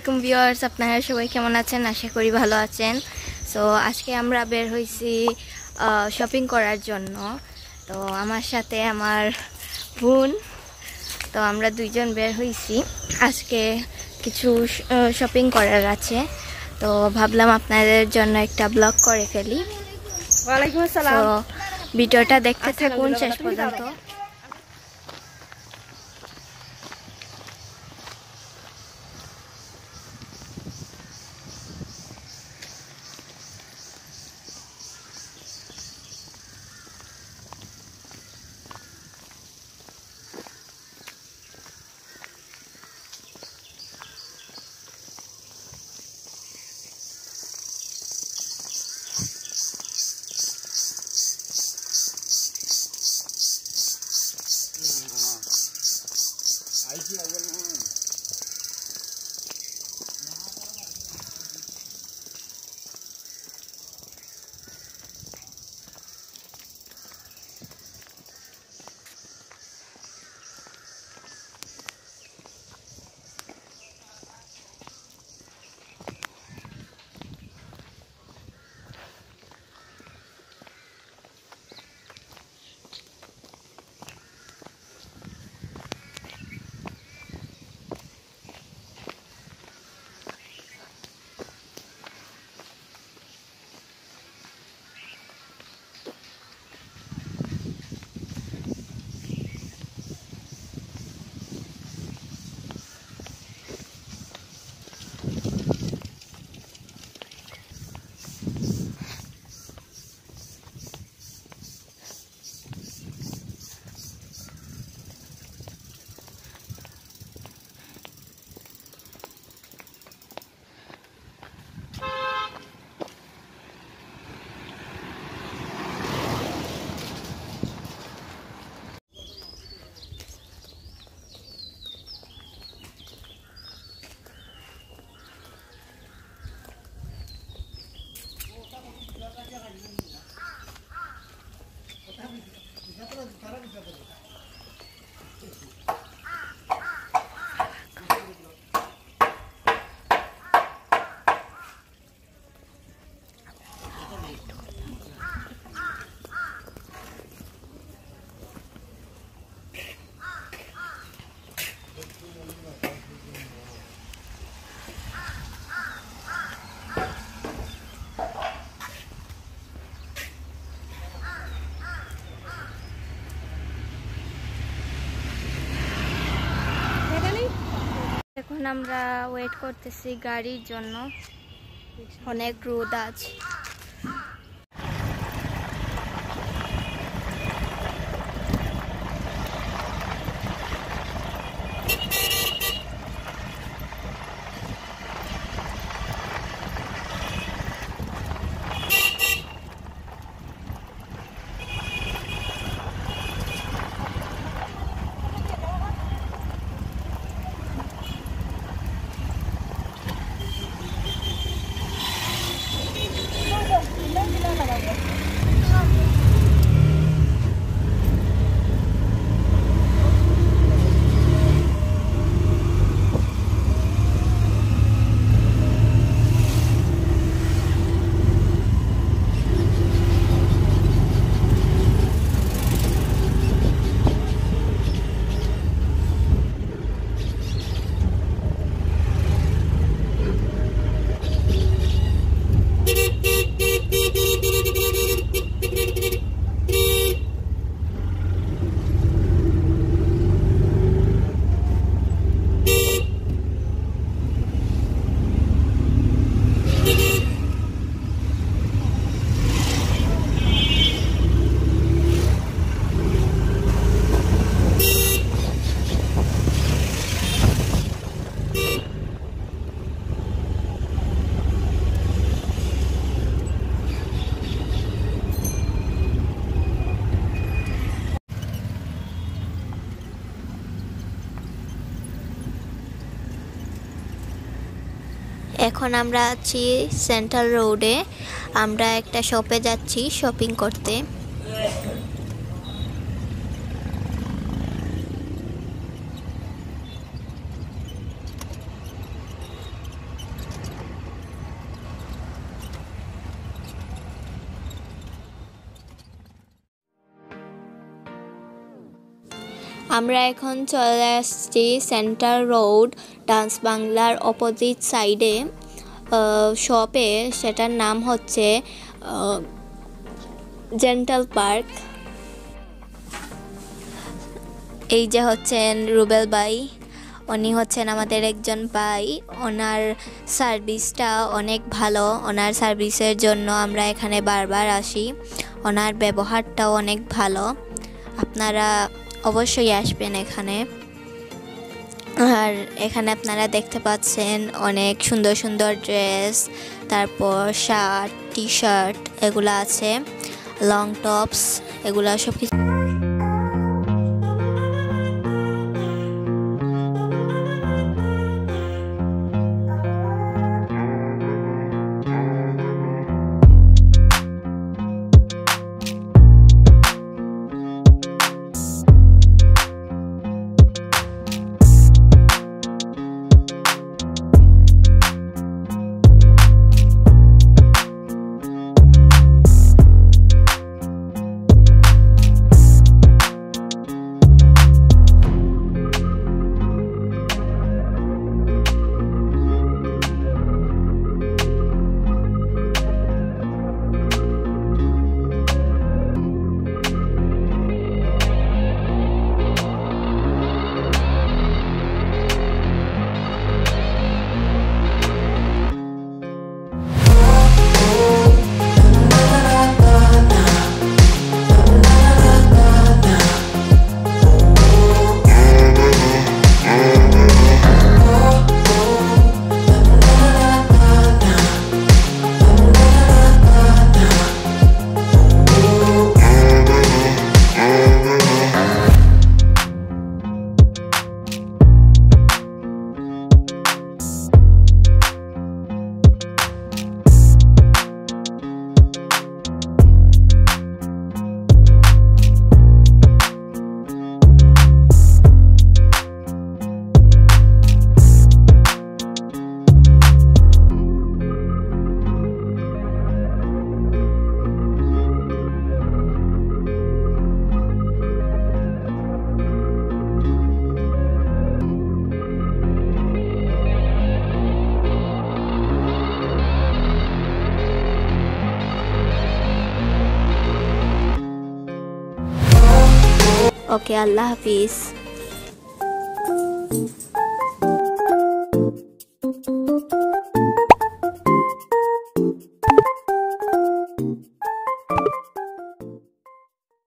আলাইকুম ভিউয়ার্স আপনারা সবাই কেমন আছেন? আশা করি ভালো আছেন। সো আজকে আমরা বের হয়েছি শপিং করার জন্য। তো আমার সাথে আমার বোন। তো আমরা দুইজন বের হয়েছি। আজকে কিছু শপিং করার আছে। তো ভাবলাম আপনাদের জন্য একটা ব্লগ করে ফেলি। ওয়ালাইকুম আসসালাম। ভিডিওটা দেখতে আচ্ছা, থাকুন শেষ পর্যন্ত। এখন আমরা ওয়েট করতেছি গাড়ির জন্য। অনেক রোদ আছে। এখন আমরা আছি সেন্ট্রাল রোডে আমরা একটা শপে যাচ্ছি শপিং করতে। আমরা এখন চলে আসছি সেন্টার রোড, ডান্স বাংলার অপোজিট সাইডে শপে সেটার নাম হচ্ছে জেন্টাল পার্ক এই যে হচ্ছেন রুবেল বাই উনি হচ্ছেন আমাদের একজন ভাই। ওনার সার্ভিসটা অনেক ভালো, ওনার সার্ভিসের জন্য আমরা এখানে বারবার আসি। ওনার ব্যবহারটাও অনেক ভালো। আপনারা অবশ্যই আসবেন এখানে। আর এখানে আপনারা দেখতে পাচ্ছেন অনেক সুন্দর সুন্দর ড্রেস, তারপর শার্ট টি শার্ট এগুলো আছে, লং টপস, এগুলো সব কিছু ओके अल्लाह हाफिज़